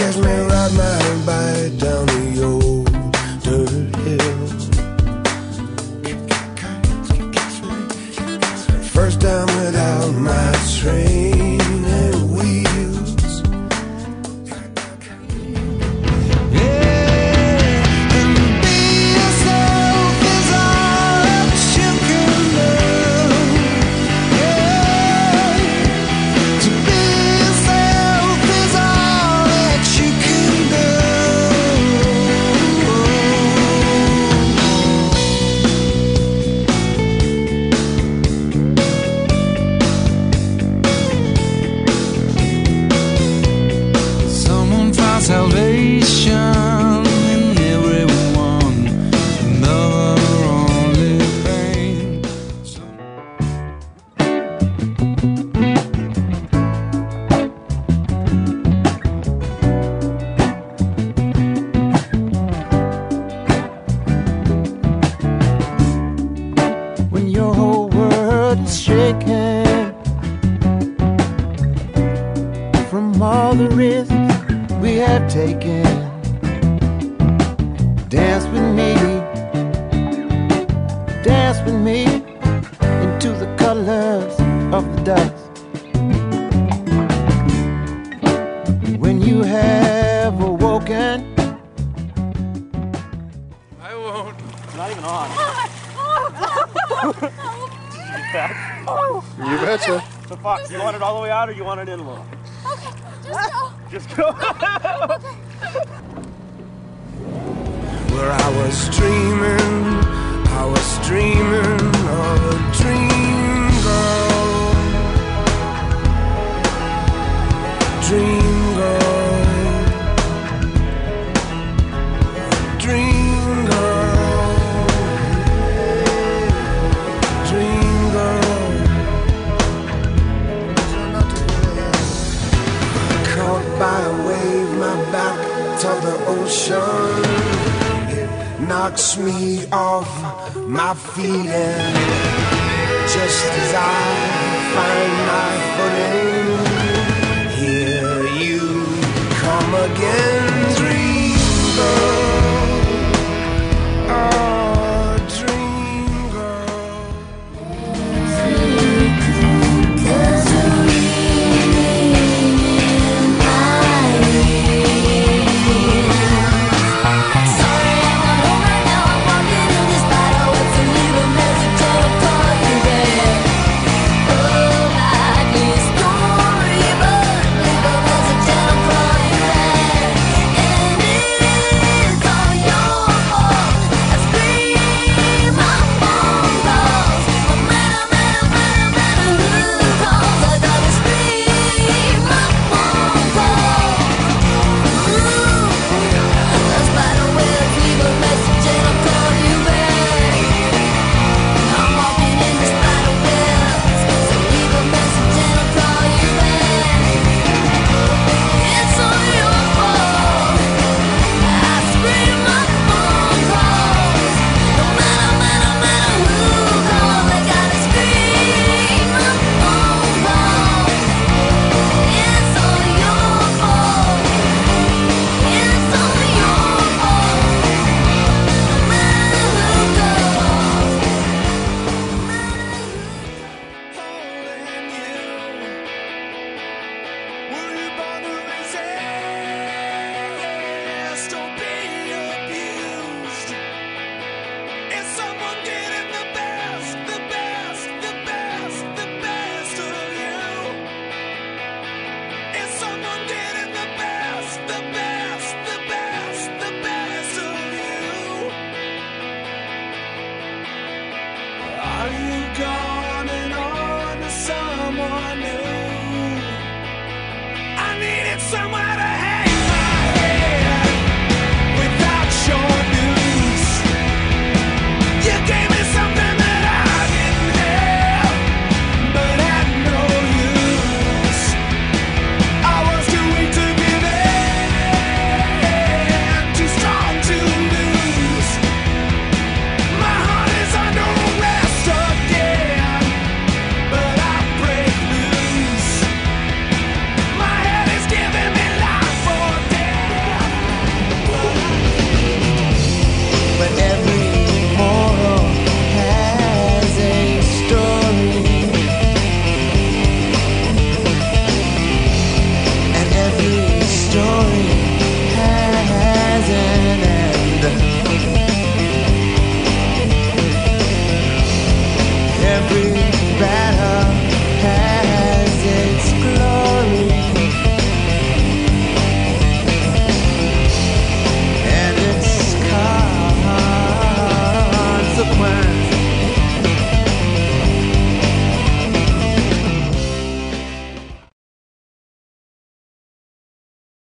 just me the risks we have taken. Dance with me, dance with me into the colors of the dusk. When you have awoken, I won't. It's not even on. You betcha. So Fox, you want it all the way out or you want it in a little? Okay, just go. Just go. where I was dreaming, I was dreaming knocks me off my feet and just as I find my footing here you come again dream girl oh dream girl You gone and on someone